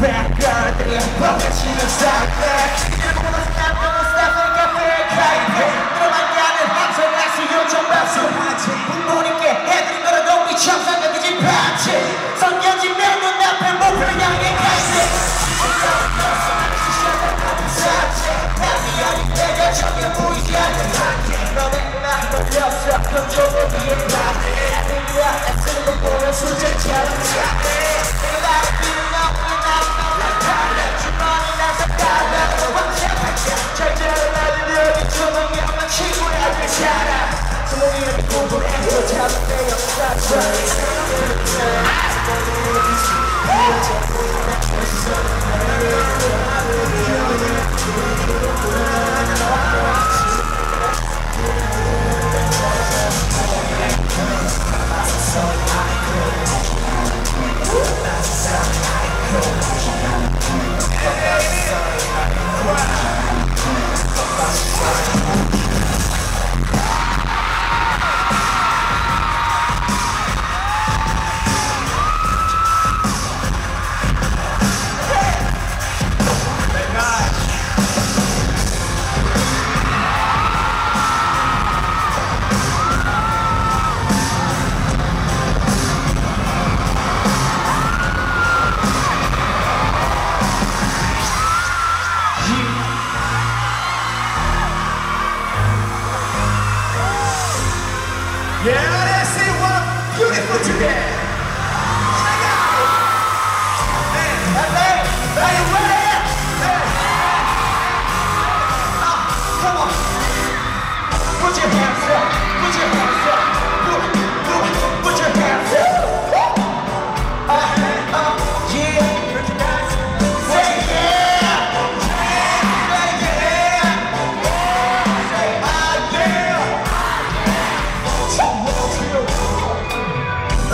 레코드를 뻥치는 사운드 지금보다 스탑보다 스탑인가 페이크하게 들어만 가는 함성에서 요청 발송하지 부모님께 해드린 거라도 미쳐 상관되지 않지 성경지 내 눈앞에 목표를 향해 갈지 내가 전혀 보이지 않는 한계 너는 나 놀렸어 그럼 좀 오기에 반해 내가 애쓰는 거 보면 수제처럼 착해 Yeah, Yeah.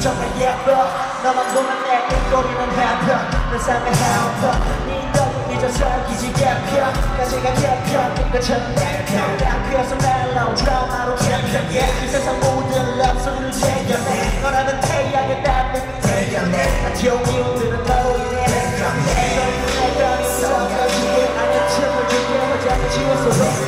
정말 예뻐 너만 보면 내 입꼬리는 뱉어 내 삶의 헤엄터 네 덕을 잊어서 기지 개펴 가지가 개펴 끝처럼 내펴 락귀어서 멜로우 드라마로 개편해 이 세상 모든 럽소리를 재견해 너라는 태양의 담을 태견해 나 종이 오늘은 너로 인해 태견해 널 편히 섞어주게 아닌 틈을 주게 화장을 지워서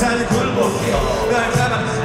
삶을 굴복해 널 가만